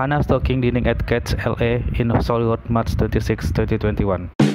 Hannah talking dining at Catch LA in Hollywood March 26, 2021.